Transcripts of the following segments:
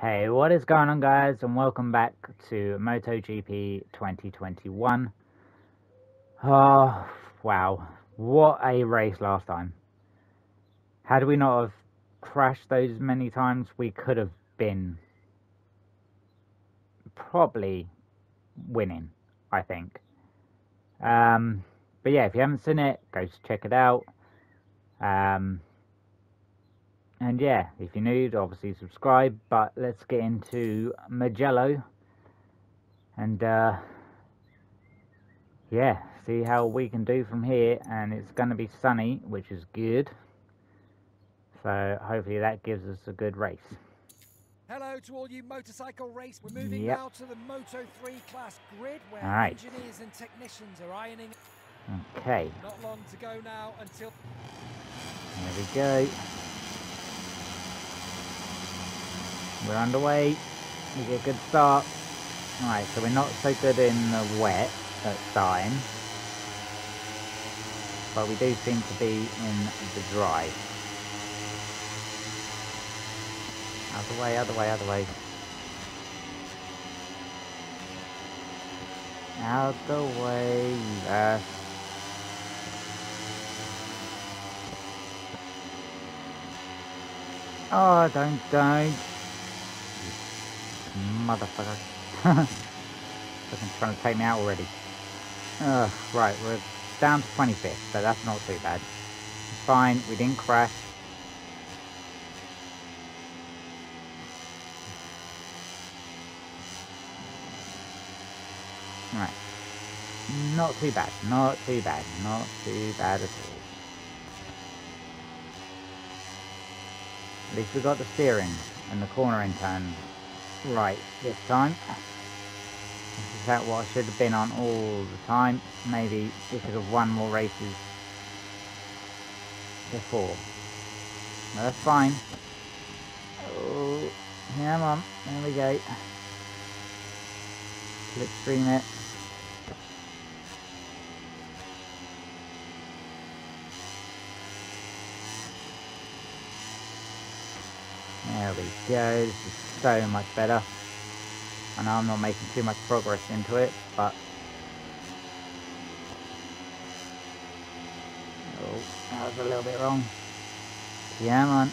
Hey, what is going on guys and welcome back to MotoGP 2021. Oh, wow. What a race last time. Had we not have crashed those many times, we could have been probably winning, I think. Um, but yeah, if you haven't seen it, go check it out. Um, and yeah, if you're new, obviously subscribe. But let's get into Mugello And uh, yeah, see how we can do from here. And it's going to be sunny, which is good. So hopefully that gives us a good race. Hello to all you motorcycle race. We're moving yep. now to the Moto 3 class grid where right. engineers and technicians are ironing. Okay. Not long to go now until. There we go. We're underway. We get a good start. Alright, so we're not so good in the wet at starting. But we do seem to be in the dry. Out the way, out the way, out the way. Out the way, uh, Oh, don't, don't motherfucker. Fucking trying to take me out already. Right, we're down to 25th, so that's not too bad. Fine, we didn't crash. Right. Not too bad, not too bad, not too bad at all. At least we got the steering and the cornering turn right this time. This is how what I should have been on all the time. Maybe we could have won more races before. But that's fine. Oh, come on. There we go. Slipstream it. Go. This is so much better. I know I'm not making too much progress into it, but... Oh, that was a little bit wrong. Come on.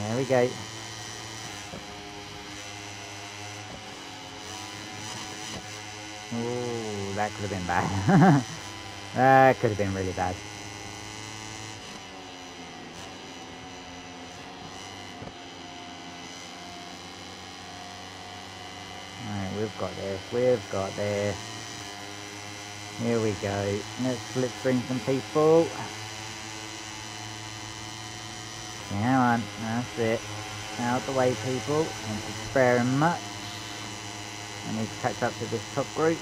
There we go. Oh, that could have been bad. that could have been really bad. We've got this, we've got this. Here we go. Let's slipstream some people. Come on, that's it. Out the way, people. You very much. I need to catch up to this top group.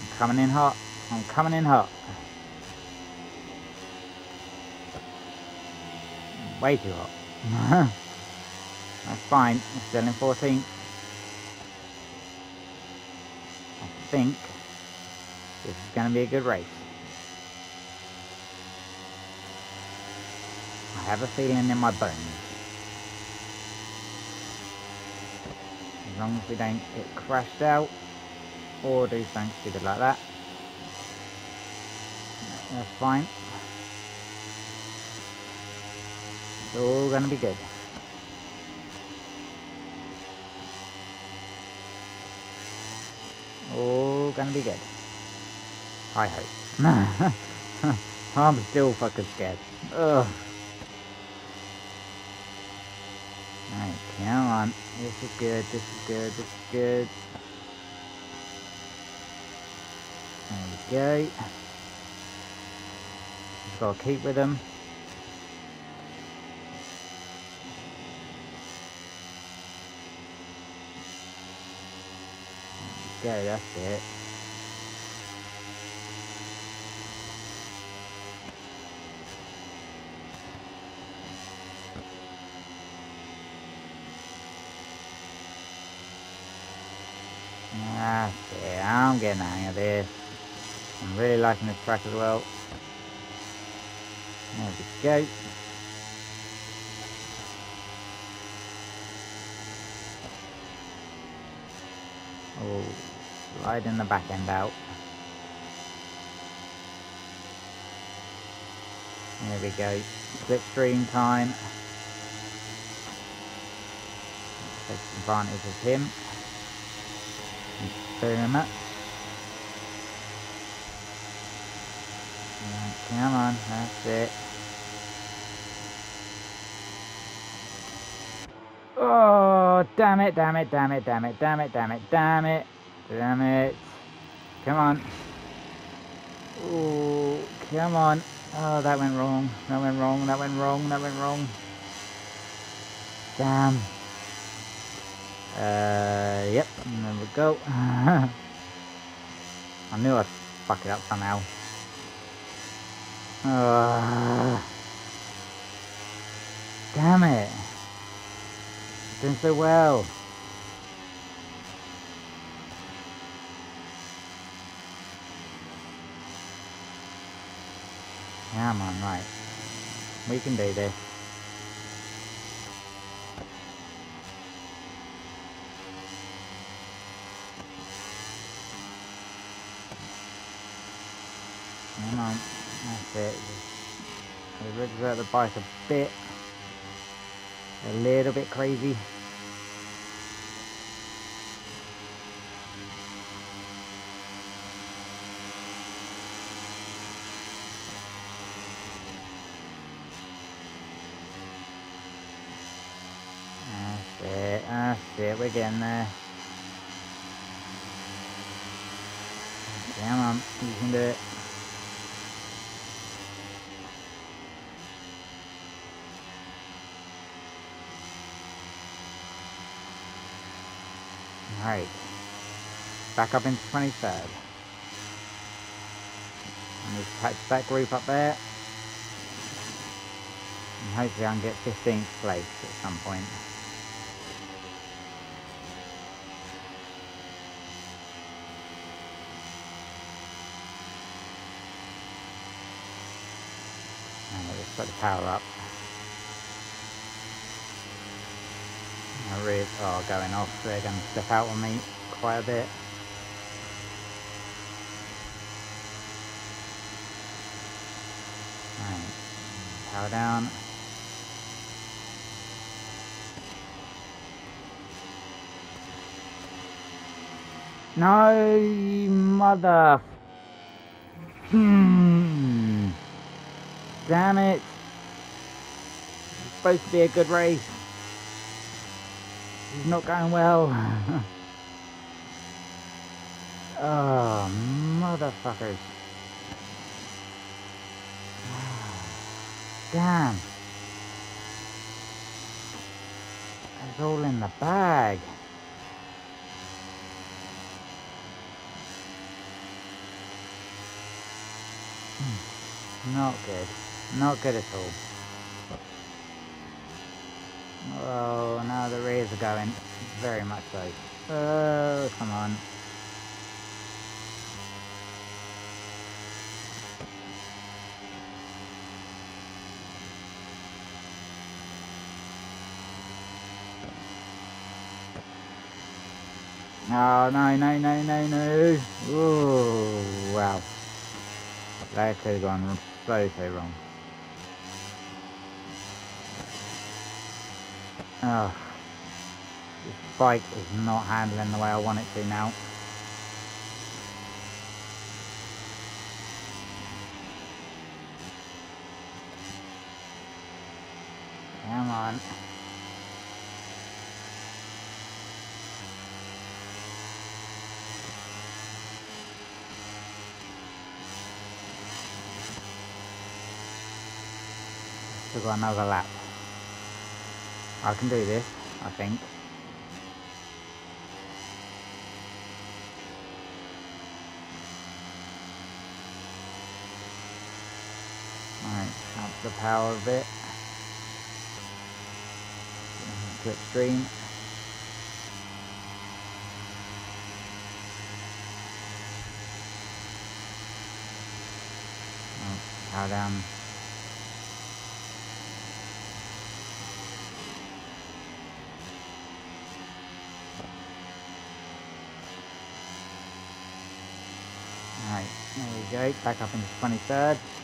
I'm coming in hot. I'm coming in hot. Way too hot. That's fine. It's still in 14th. I think this is going to be a good race. I have a feeling in my bones. As long as we don't get crashed out or do something stupid like that. That's fine. It's all going to be good. Gonna be good. I hope. I'm still fucking scared. Ugh. Alright, come on. This is good, this is good, this is good. There we go. Just gotta keep with them. go, that's it. I'm getting the hang of this. I'm really liking this track as well. There we go. Oh, sliding the back end out. There we go. Slipstream time. Take advantage of him. Boom up. Come on, that's it. Oh, damn it, damn it, damn it, damn it, damn it, damn it, damn it, damn it. Come on. Oh, come on. Oh, that went wrong. That went wrong. That went wrong. That went wrong. Damn. Uh, yep. There we go. I knew I'd fuck it up somehow. Uh, damn it. Doing so well. Come on, right. We can do this. Come on. That's it. We regret the bike a bit. A little bit crazy. That's it, that's it, we're getting there. Come on, you can do it. Alright. Back up into 23rd. I need to catch that group up there. And hopefully I can get 15th place at some point. And I'll just put the power up. I really, oh, going off, they're going to step out on me quite a bit. Right, power down. No, mother. Hmm. Damn it. It's supposed to be a good race. It's not going well. oh, motherfuckers. Damn. It's all in the bag. Hmm. Not good. Not good at all. Oh, the rears are going. Very much so. Oh, come on. Oh, no, no, no, no, no. Oh, wow. That could have gone so, so wrong. Oh, bike is not handling the way I want it to now. Come on. Still got another lap. I can do this, I think. the power of it. To extreme. Oh, power down. Alright, there we go, back up into 23rd.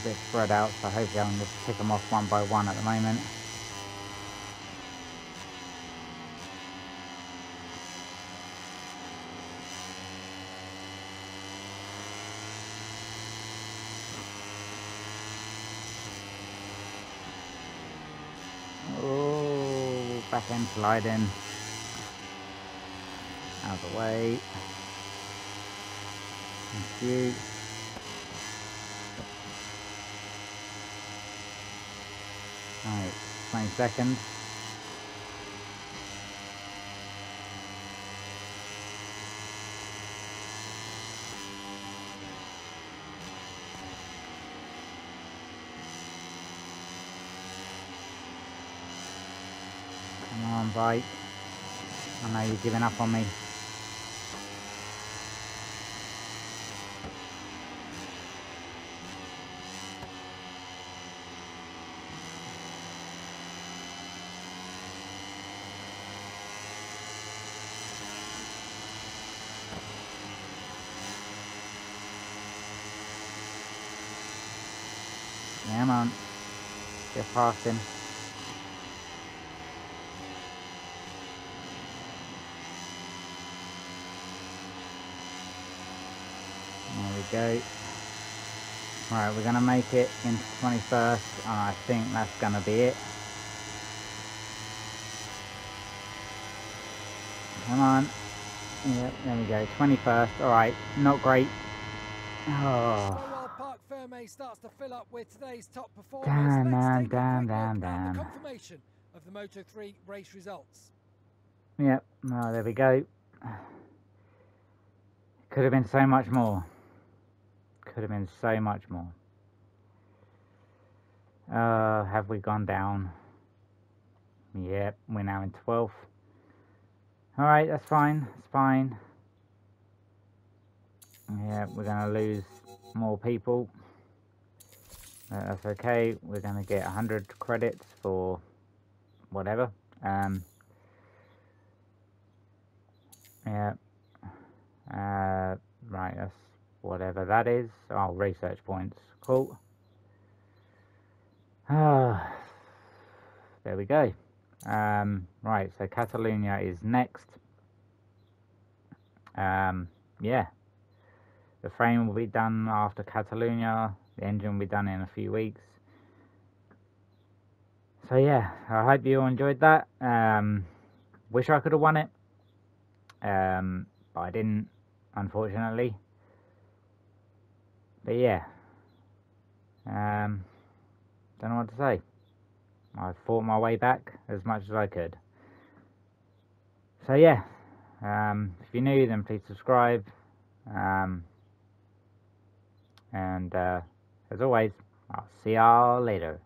A bit spread out, so hopefully I can just pick them off one by one at the moment. back end sliding out of the way. Thank you. Alright, 20 seconds. Come on, bike. I know you're giving up on me. Come on. Get past him. There we go. Right, we're going to make it into 21st, and I think that's going to be it. Come on. Yep, there we go. 21st. Alright, not great. Oh. Starts to fill up with today's top performers. Damn, man, damn, damn, damn. confirmation of the Moto 3 race results. Yep, well, there we go. Could have been so much more. Could have been so much more. Uh, have we gone down? Yep, we're now in 12th. Alright, that's fine. It's fine. Yeah, we're going to lose more people. Uh, that's okay. We're going to get 100 credits for whatever. Um, yeah. Uh, right, that's whatever that is. Oh, research points. Cool. Ah, there we go. Um, right, so Catalonia is next. Um, yeah. The frame will be done after Catalonia. The engine will be done in a few weeks. So yeah, I hope you all enjoyed that. Um, wish I could have won it. Um, but I didn't, unfortunately. But yeah, um, don't know what to say. I fought my way back as much as I could. So yeah, um, if you're new, then please subscribe. Um, and uh, as always, I'll see y'all later.